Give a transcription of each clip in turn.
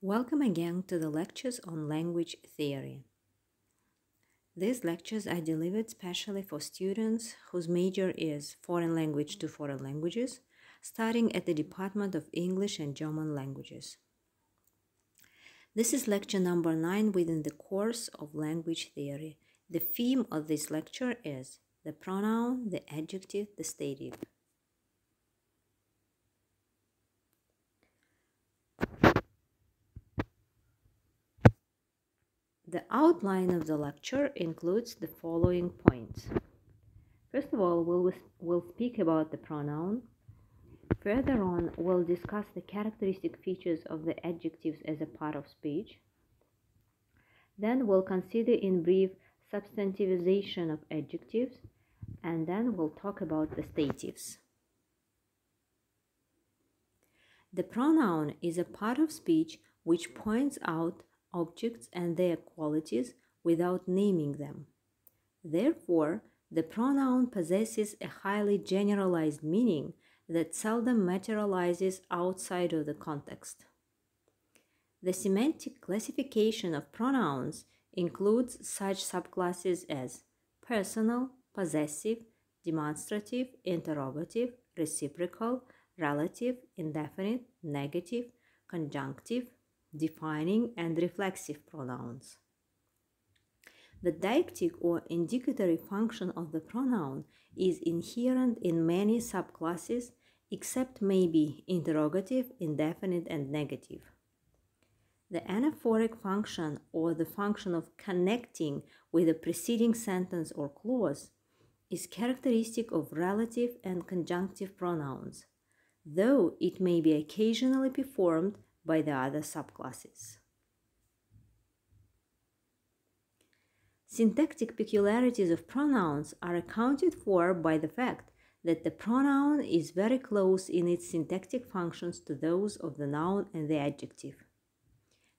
Welcome again to the lectures on language theory. These lectures are delivered specially for students whose major is foreign language to foreign languages, studying at the Department of English and German Languages. This is lecture number 9 within the course of language theory. The theme of this lecture is the pronoun, the adjective, the stative. The outline of the lecture includes the following points. First of all, we'll, we'll speak about the pronoun. Further on, we'll discuss the characteristic features of the adjectives as a part of speech. Then we'll consider in brief substantivization of adjectives, and then we'll talk about the statives. The pronoun is a part of speech which points out objects and their qualities without naming them. Therefore, the pronoun possesses a highly generalized meaning that seldom materializes outside of the context. The semantic classification of pronouns includes such subclasses as personal, possessive, demonstrative, interrogative, reciprocal, relative, indefinite, negative, conjunctive, defining, and reflexive pronouns. The deictic or indicatory function of the pronoun is inherent in many subclasses except maybe interrogative, indefinite, and negative. The anaphoric function or the function of connecting with a preceding sentence or clause is characteristic of relative and conjunctive pronouns, though it may be occasionally performed by the other subclasses. Syntactic peculiarities of pronouns are accounted for by the fact that the pronoun is very close in its syntactic functions to those of the noun and the adjective.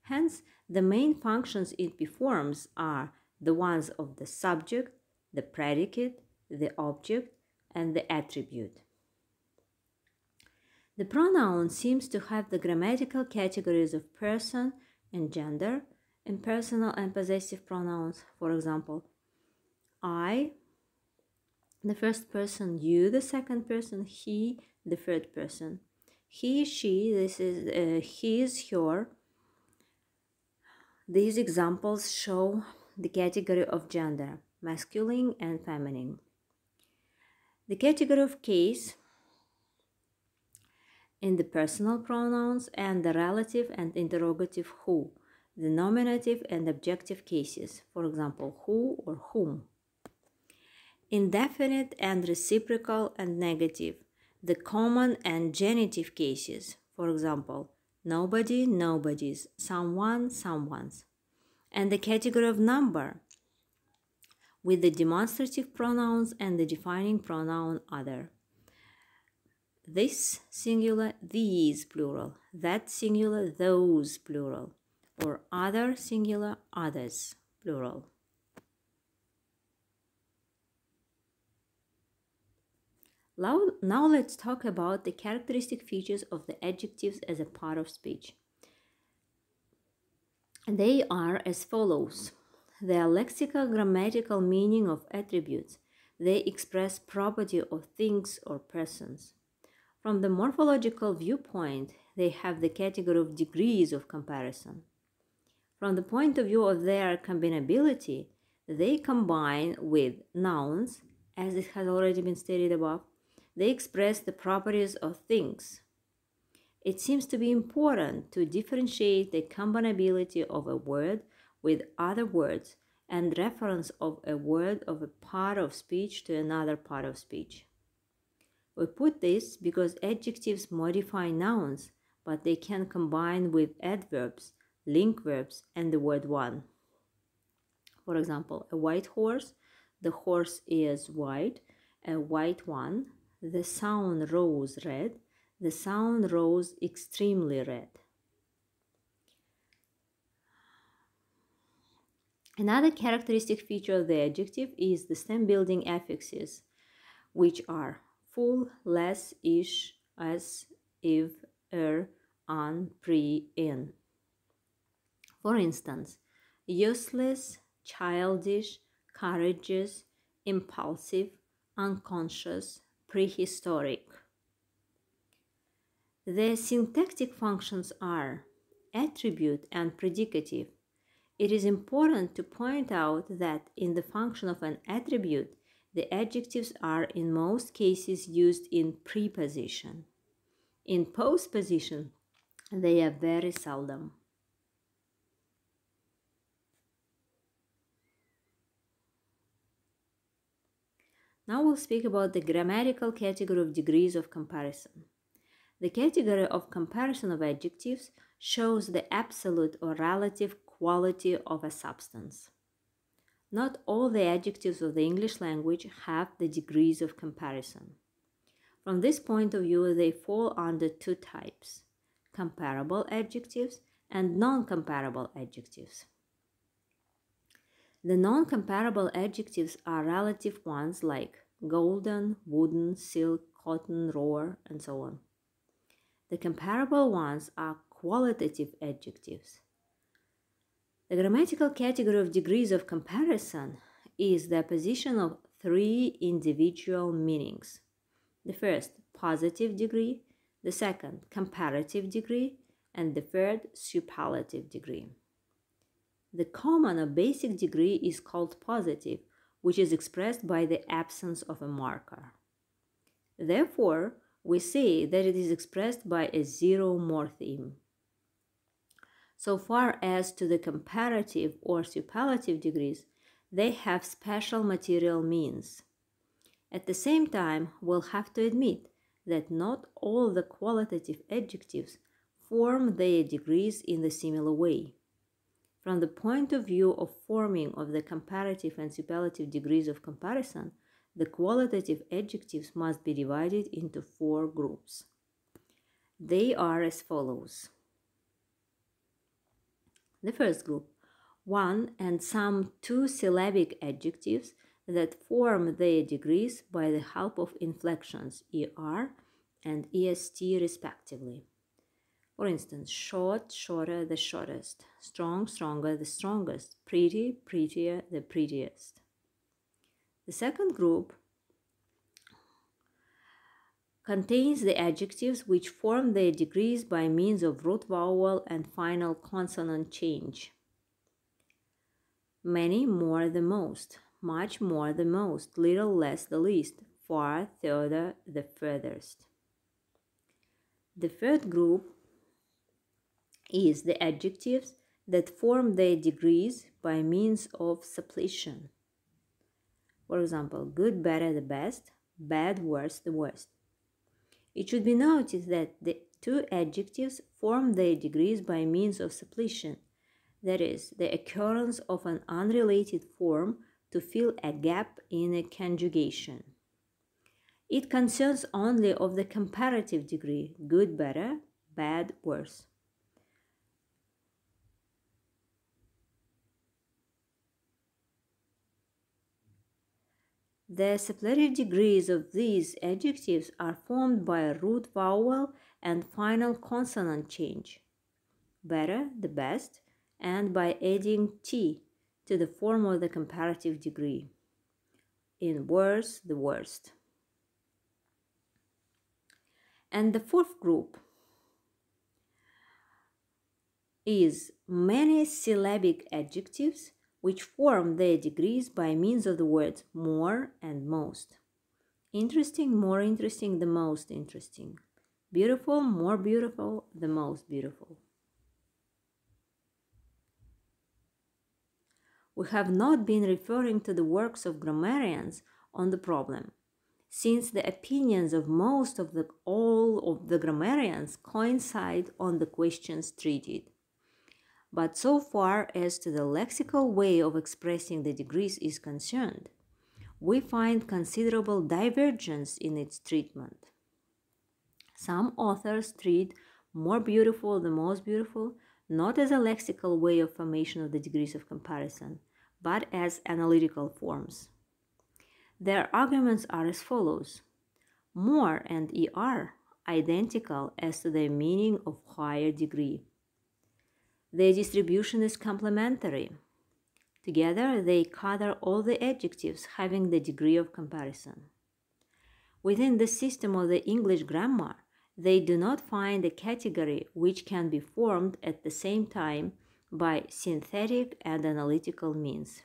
Hence, the main functions it performs are the ones of the subject, the predicate, the object, and the attribute. The pronoun seems to have the grammatical categories of person and gender, and personal and possessive pronouns, for example, I, the first person, you, the second person, he, the third person, he, she, this is uh, his, her. These examples show the category of gender, masculine and feminine. The category of case in the personal pronouns and the relative and interrogative who, the nominative and objective cases, for example, who or whom. Indefinite and reciprocal and negative, the common and genitive cases, for example, nobody, nobodies, someone, someone's. And the category of number, with the demonstrative pronouns and the defining pronoun other this singular, these plural, that singular, those plural, or other singular, others plural. Now, let's talk about the characteristic features of the adjectives as a part of speech. They are as follows. Their lexical grammatical meaning of attributes. They express property of things or persons. From the morphological viewpoint, they have the category of degrees of comparison. From the point of view of their combinability, they combine with nouns, as it has already been stated above. They express the properties of things. It seems to be important to differentiate the combinability of a word with other words and reference of a word of a part of speech to another part of speech. We put this because adjectives modify nouns, but they can combine with adverbs, link verbs, and the word one. For example, a white horse, the horse is white, a white one, the sound rose red, the sound rose extremely red. Another characteristic feature of the adjective is the stem building affixes, which are full, less, ish, as, if, er, on, pre, in. For instance, useless, childish, courageous, impulsive, unconscious, prehistoric. The syntactic functions are attribute and predicative. It is important to point out that in the function of an attribute, the adjectives are in most cases used in preposition. In postposition, they are very seldom. Now we'll speak about the grammatical category of degrees of comparison. The category of comparison of adjectives shows the absolute or relative quality of a substance. Not all the adjectives of the English language have the degrees of comparison. From this point of view, they fall under two types comparable adjectives and non comparable adjectives. The non comparable adjectives are relative ones like golden, wooden, silk, cotton, raw, and so on. The comparable ones are qualitative adjectives. The grammatical category of degrees of comparison is the position of three individual meanings. The first, positive degree, the second, comparative degree, and the third, superlative degree. The common or basic degree is called positive, which is expressed by the absence of a marker. Therefore, we say that it is expressed by a zero morpheme. So far as to the comparative or superlative degrees, they have special material means. At the same time, we'll have to admit that not all the qualitative adjectives form their degrees in the similar way. From the point of view of forming of the comparative and superlative degrees of comparison, the qualitative adjectives must be divided into four groups. They are as follows. The first group, one and some two syllabic adjectives that form their degrees by the help of inflections er and est respectively. For instance, short, shorter, the shortest, strong, stronger, the strongest, pretty, prettier, the prettiest. The second group contains the adjectives which form their degrees by means of root vowel and final consonant change. Many more the most, much more the most, little less the least, far further the furthest. The third group is the adjectives that form their degrees by means of suppletion. For example, good, better, the best, bad, worse, the worst. It should be noted that the two adjectives form their degrees by means of suppletion, that is, the occurrence of an unrelated form to fill a gap in a conjugation. It concerns only of the comparative degree, good, better, bad, worse. The superlative degrees of these adjectives are formed by a root vowel and final consonant change. Better, the best, and by adding t to the form of the comparative degree. In worse, the worst. And the fourth group is many syllabic adjectives which form their degrees by means of the words more and most. Interesting, more interesting, the most interesting. Beautiful, more beautiful, the most beautiful. We have not been referring to the works of grammarians on the problem, since the opinions of most of the all of the grammarians coincide on the questions treated. But so far as to the lexical way of expressing the degrees is concerned, we find considerable divergence in its treatment. Some authors treat more beautiful the most beautiful not as a lexical way of formation of the degrees of comparison, but as analytical forms. Their arguments are as follows more and er identical as to their meaning of higher degree. Their distribution is complementary. Together, they cover all the adjectives having the degree of comparison. Within the system of the English grammar, they do not find a category which can be formed at the same time by synthetic and analytical means.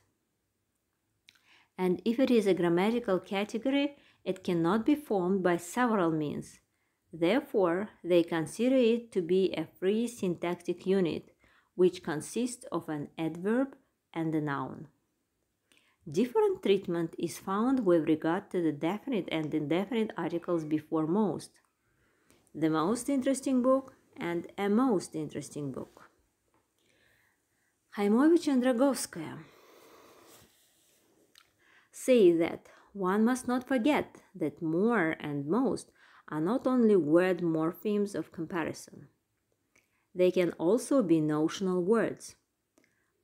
And if it is a grammatical category, it cannot be formed by several means. Therefore, they consider it to be a free syntactic unit, which consists of an adverb and a noun. Different treatment is found with regard to the definite and indefinite articles before most. The most interesting book and a most interesting book. Khaimovich and Rogovskaya say that one must not forget that more and most are not only word morphemes of comparison. They can also be notional words.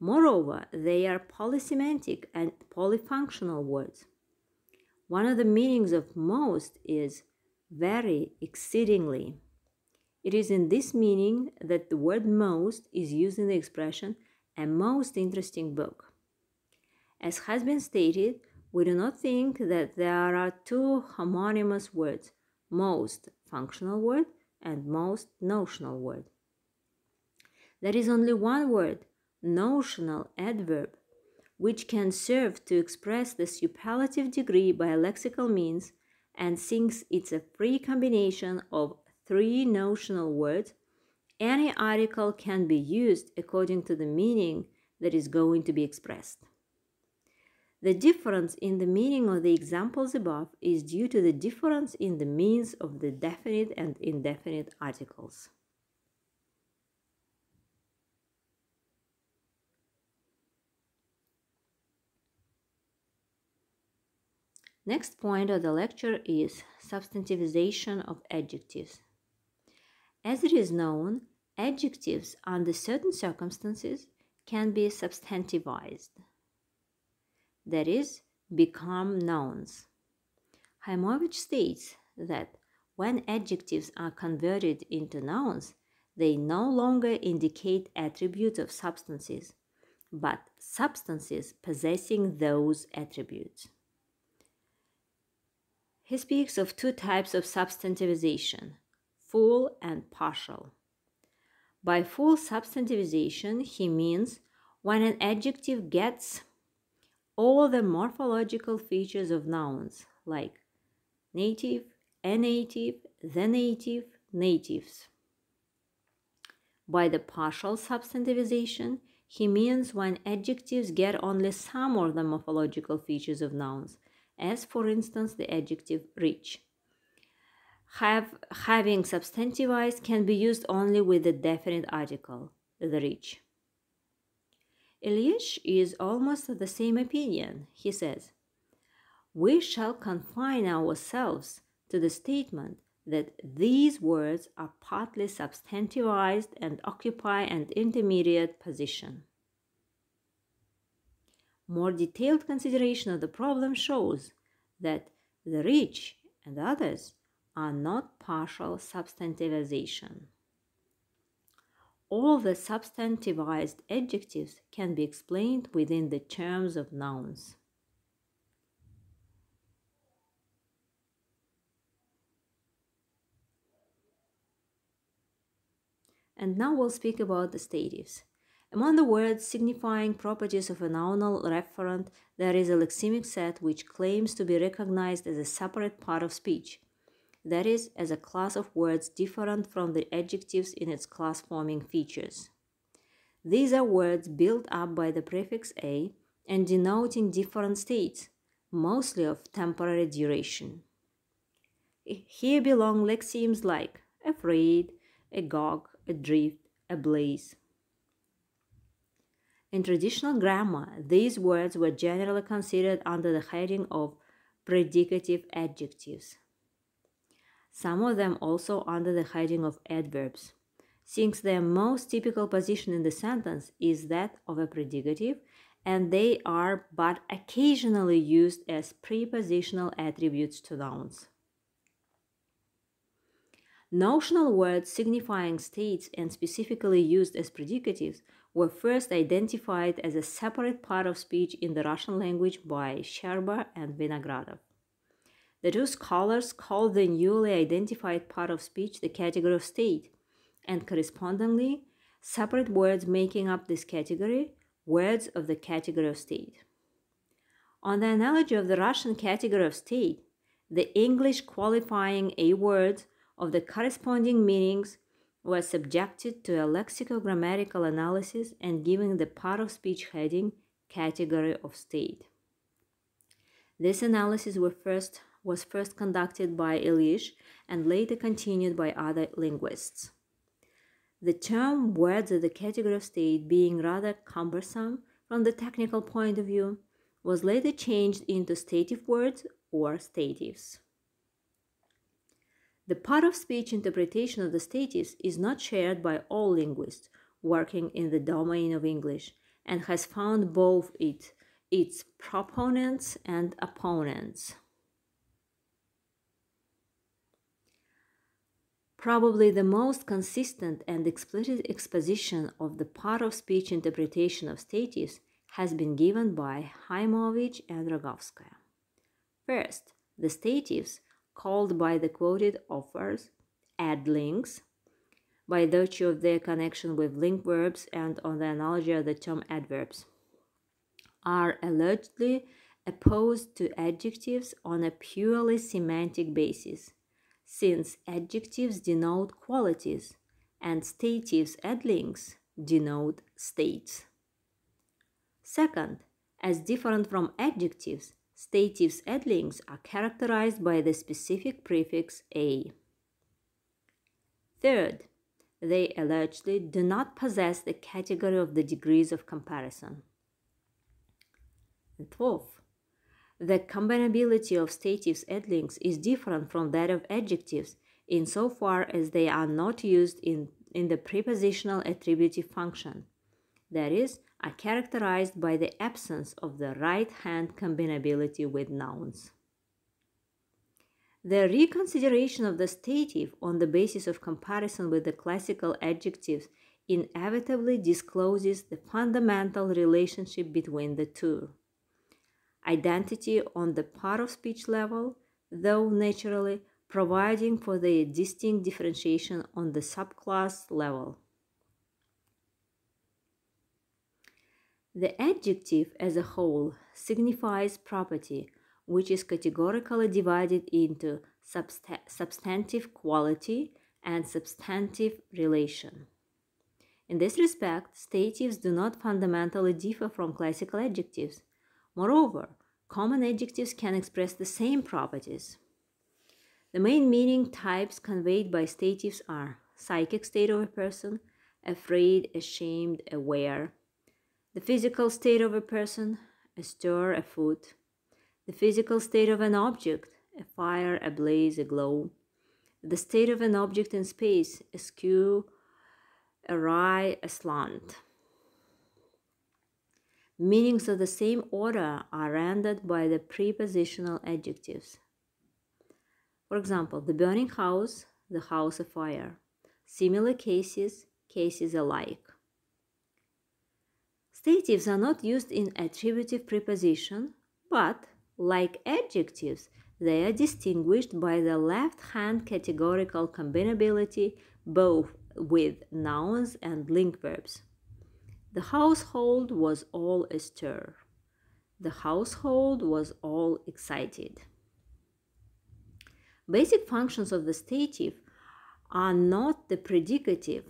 Moreover, they are polysemantic and polyfunctional words. One of the meanings of most is very, exceedingly. It is in this meaning that the word most is used in the expression a most interesting book. As has been stated, we do not think that there are two homonymous words, most functional word and most notional word. There is only one word, notional adverb, which can serve to express the superlative degree by lexical means, and since it's a free combination of three notional words, any article can be used according to the meaning that is going to be expressed. The difference in the meaning of the examples above is due to the difference in the means of the definite and indefinite articles. Next point of the lecture is substantivization of adjectives. As it is known, adjectives under certain circumstances can be substantivized that is, become nouns. Khaimovich states that when adjectives are converted into nouns, they no longer indicate attributes of substances, but substances possessing those attributes. He speaks of two types of substantivization full and partial. By full substantivization, he means when an adjective gets all the morphological features of nouns like native, a native, the native, natives. By the partial substantivization, he means when adjectives get only some of the morphological features of nouns, as for instance the adjective rich. Have, having substantivized can be used only with the definite article, the rich. Ilyish is almost of the same opinion. He says, We shall confine ourselves to the statement that these words are partly substantivized and occupy an intermediate position. More detailed consideration of the problem shows that the rich and others are not partial substantivization all the substantivized adjectives can be explained within the terms of nouns. And now we'll speak about the statives. Among the words signifying properties of a nounal referent, there is a lexemic set which claims to be recognized as a separate part of speech that is, as a class of words different from the adjectives in its class forming features. These are words built up by the prefix a and denoting different states, mostly of temporary duration. Here belong lexemes like afraid, agog, adrift, ablaze. In traditional grammar, these words were generally considered under the heading of predicative adjectives some of them also under the heading of adverbs, since their most typical position in the sentence is that of a predicative and they are but occasionally used as prepositional attributes to nouns. Notional words signifying states and specifically used as predicatives were first identified as a separate part of speech in the Russian language by Scherba and Vinogradov. The two scholars called the newly identified part of speech the category of state, and correspondingly, separate words making up this category, words of the category of state. On the analogy of the Russian category of state, the English qualifying a word of the corresponding meanings was subjected to a lexicogrammatical analysis and given the part of speech heading category of state. This analysis first, was first conducted by Ilyish and later continued by other linguists. The term words of the category of state being rather cumbersome from the technical point of view was later changed into stative words or statives. The part of speech interpretation of the statives is not shared by all linguists working in the domain of English and has found both it, its proponents and opponents. Probably the most consistent and explicit exposition of the part of speech interpretation of statives has been given by Khaimovich and Rogovskaya. First, the statives called by the quoted offers, authors adlinks by virtue of their connection with link verbs and on the analogy of the term adverbs, are allegedly opposed to adjectives on a purely semantic basis, since adjectives denote qualities and statives adlinks denote states. Second, as different from adjectives, Statives adlinks are characterized by the specific prefix a. Third, they allegedly do not possess the category of the degrees of comparison. And fourth, the combinability of statives adlinks is different from that of adjectives insofar as they are not used in, in the prepositional attributive function. That is, are characterized by the absence of the right hand combinability with nouns. The reconsideration of the stative on the basis of comparison with the classical adjectives inevitably discloses the fundamental relationship between the two. Identity on the part of speech level, though naturally providing for the distinct differentiation on the subclass level. The adjective as a whole signifies property, which is categorically divided into substantive quality and substantive relation. In this respect, statives do not fundamentally differ from classical adjectives. Moreover, common adjectives can express the same properties. The main meaning types conveyed by statives are psychic state of a person, afraid, ashamed, aware, the physical state of a person, a stir, a foot. The physical state of an object, a fire, a blaze, a glow. The state of an object in space, a skew, awry, a slant. Meanings of the same order are rendered by the prepositional adjectives. For example, the burning house, the house of fire. Similar cases, cases alike. Statives are not used in attributive preposition, but, like adjectives, they are distinguished by the left-hand categorical combinability both with nouns and link verbs. The household was all astir. The household was all excited. Basic functions of the stative are not the predicative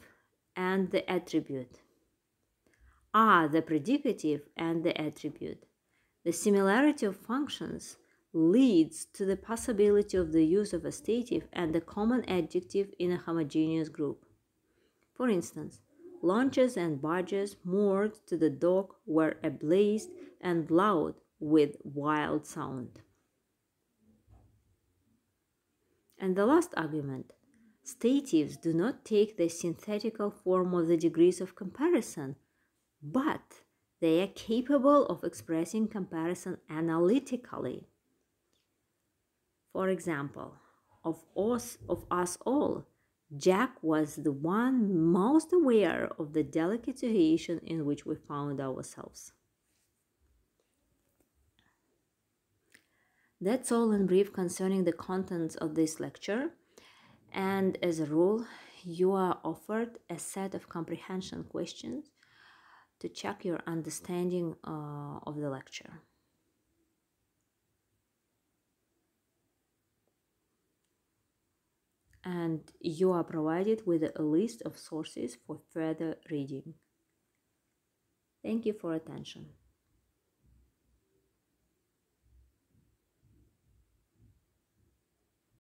and the attribute are the predicative and the attribute. The similarity of functions leads to the possibility of the use of a stative and a common adjective in a homogeneous group. For instance, launches and barges moored to the dock were ablaze and loud with wild sound. And the last argument statives do not take the synthetical form of the degrees of comparison but they are capable of expressing comparison analytically. For example, of us, of us all, Jack was the one most aware of the delicate situation in which we found ourselves. That's all in brief concerning the contents of this lecture. And as a rule, you are offered a set of comprehension questions to check your understanding uh, of the lecture. and you are provided with a list of sources for further reading. Thank you for attention.